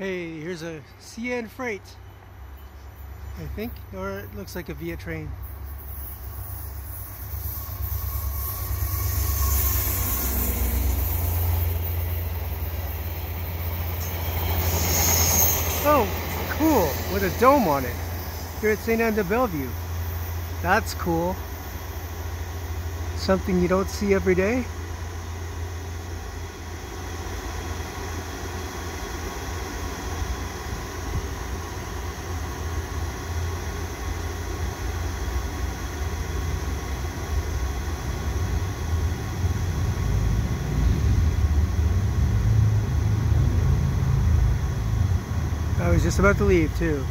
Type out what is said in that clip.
Hey, here's a CN Freight. I think, or it looks like a Via train. Oh, cool, with a dome on it. Here at St. Anne de Bellevue. That's cool. Something you don't see every day. I was just about to leave too.